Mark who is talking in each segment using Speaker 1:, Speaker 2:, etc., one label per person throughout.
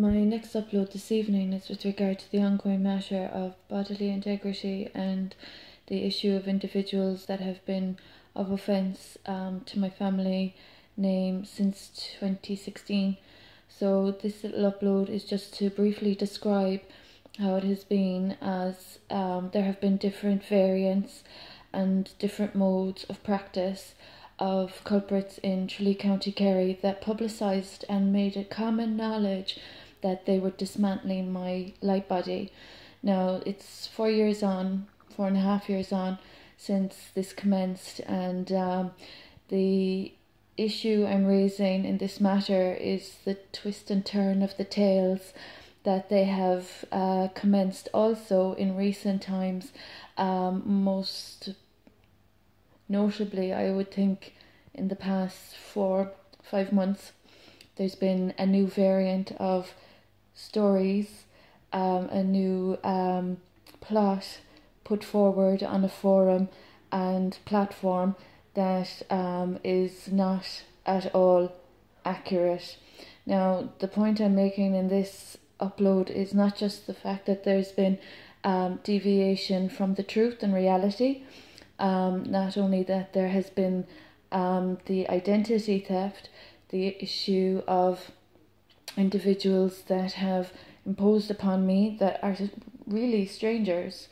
Speaker 1: My next upload this evening is with regard to the ongoing matter of bodily integrity and the issue of individuals that have been of offence um, to my family name since 2016. So, this little upload is just to briefly describe how it has been, as um, there have been different variants and different modes of practice of culprits in Tralee County Kerry that publicised and made it common knowledge that they were dismantling my light body. Now it's four years on, four and a half years on since this commenced, and um, the issue I'm raising in this matter is the twist and turn of the tales that they have uh, commenced also in recent times. Um, most notably, I would think in the past four, five months, there's been a new variant of stories, um, a new um, plot put forward on a forum and platform that um, is not at all accurate. Now, the point I'm making in this upload is not just the fact that there's been um, deviation from the truth and reality, um, not only that there has been um, the identity theft, the issue of individuals that have imposed upon me that are really strangers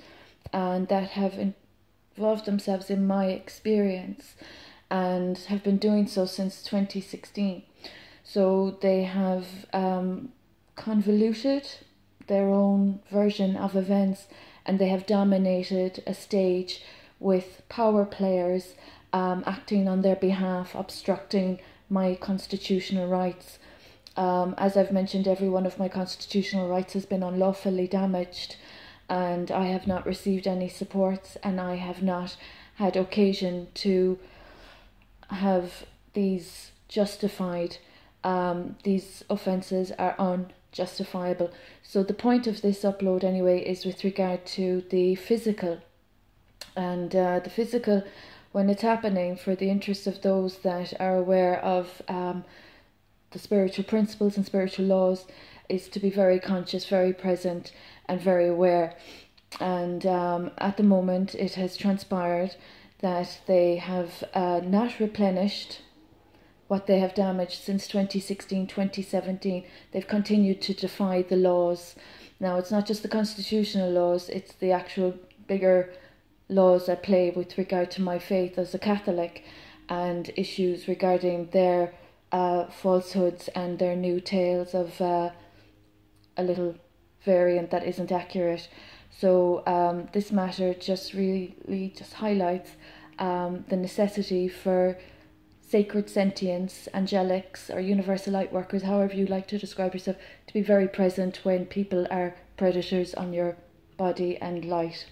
Speaker 1: and that have involved themselves in my experience and have been doing so since 2016. So they have um, convoluted their own version of events and they have dominated a stage with power players um, acting on their behalf, obstructing my constitutional rights. Um, as I've mentioned, every one of my constitutional rights has been unlawfully damaged, and I have not received any supports, and I have not had occasion to have these justified. Um, these offences are unjustifiable. So, the point of this upload, anyway, is with regard to the physical. And uh, the physical, when it's happening, for the interest of those that are aware of um, the spiritual principles and spiritual laws is to be very conscious, very present, and very aware. And um, at the moment, it has transpired that they have uh, not replenished what they have damaged since 2016 2017. They've continued to defy the laws. Now, it's not just the constitutional laws, it's the actual bigger laws at play with regard to my faith as a Catholic and issues regarding their uh, falsehoods and their new tales of uh, a little variant that isn't accurate. So um, this matter just really just highlights um, the necessity for sacred sentience, angelics, or universal light workers, however you like to describe yourself, to be very present when people are predators on your body and light.